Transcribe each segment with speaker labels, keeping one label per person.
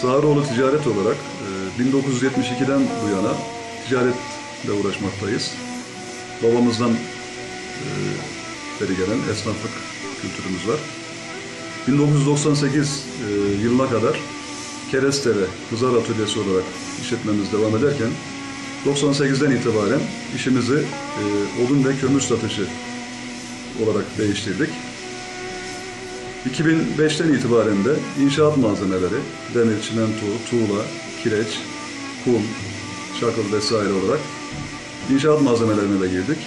Speaker 1: Sağıroğlu Ticaret olarak e, 1972'den bu yana ticaretle uğraşmaktayız. Babamızdan e, beri gelen esnaflık kültürümüz var. 1998 e, yılına kadar kereste ve hızar atölyesi olarak işletmemiz devam ederken 98'den itibaren işimizi e, odun ve kömür satışı olarak değiştirdik. 2005'ten itibaren de inşaat malzemeleri, demir, çimento, tuğla, kireç, kum, çakıl vesaire olarak inşaat malzemelerine de girdik.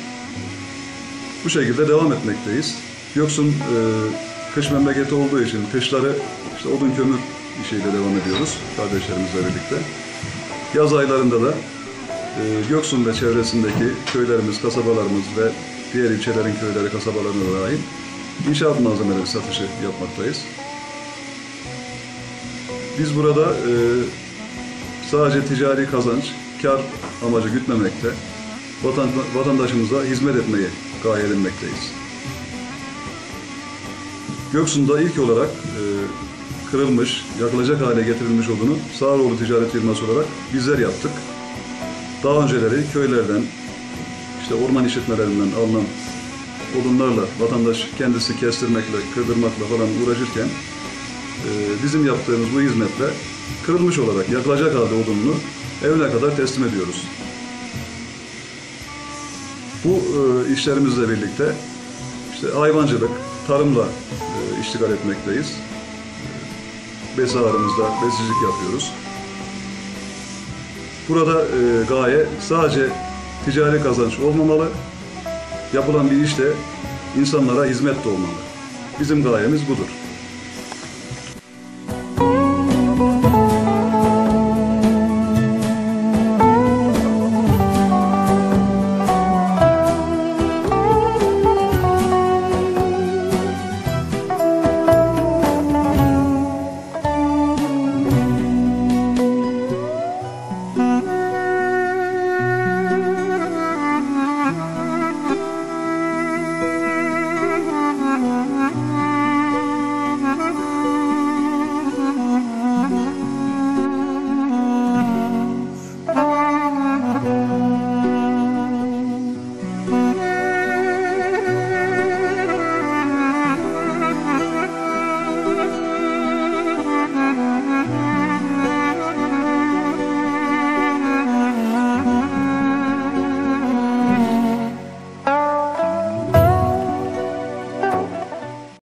Speaker 1: Bu şekilde devam etmekteyiz. Göksun e, kış memleketi olduğu için kışları işte odun kömür işiyle devam ediyoruz kardeşlerimizle birlikte. Yaz aylarında da e, Göksun ve çevresindeki köylerimiz, kasabalarımız ve diğer ilçelerin köyleri, kasabalarına da dahil inşaat malzemeleri satışı yapmaktayız. Biz burada e, sadece ticari kazanç, kar amacı gütmemekte, vatan, vatandaşımıza hizmet etmeyi gayelenmekteyiz. Göksu'nda ilk olarak e, kırılmış, yakılacak hale getirilmiş olduğunu Sağroğlu Ticaret Firması olarak bizler yaptık. Daha önceleri köylerden, işte orman işletmelerinden alınan odunlarla vatandaş kendisi kestirmekle, kırdırmakla falan uğraşırken e, bizim yaptığımız bu hizmetle kırılmış olarak yakılacak halde odununu evine kadar teslim ediyoruz. Bu e, işlerimizle birlikte işte hayvancılık, tarımla e, iştigal etmekteyiz. Besalarımızda besicilik yapıyoruz. Burada e, gaye sadece ticari kazanç olmamalı, yapılan bir işte insanlara hizmet de olmalı. Bizim gayemiz budur.